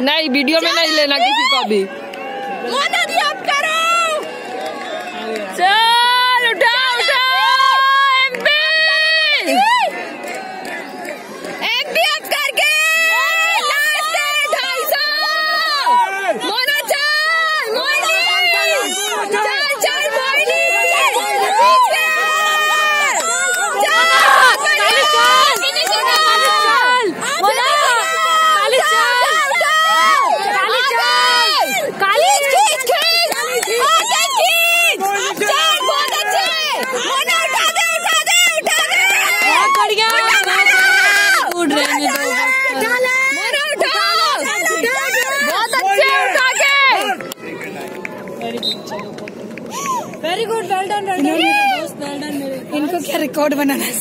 नहीं वीडियो में नहीं लेना किसी को भी। मोदी अब करो उठ रहे हैं बहुत अच्छे उठा के very good well done well done इनको क्या रिकॉर्ड बनाना है